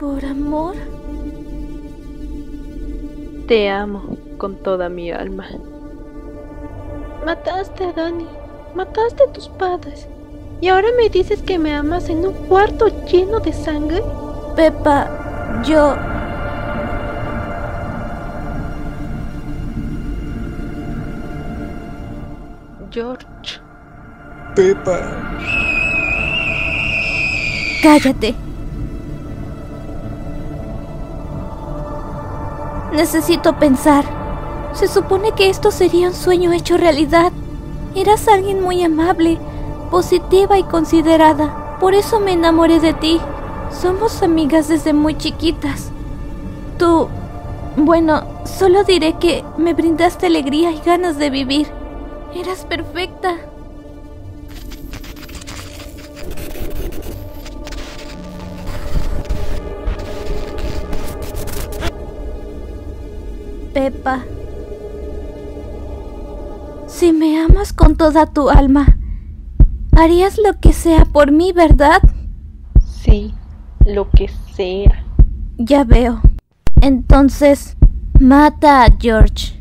¿Por amor? Te amo con toda mi alma. Mataste a Dani, mataste a tus padres. ¿Y ahora me dices que me amas en un cuarto lleno de sangre? Pepa, yo... George. Pepa. Cállate. Necesito pensar. Se supone que esto sería un sueño hecho realidad. Eras alguien muy amable, positiva y considerada. Por eso me enamoré de ti. Somos amigas desde muy chiquitas. Tú... Bueno, solo diré que me brindaste alegría y ganas de vivir. Eras perfecta. Pepa. Si me amas con toda tu alma, harías lo que sea por mí, ¿verdad? Sí, lo que sea. Ya veo. Entonces, mata a George.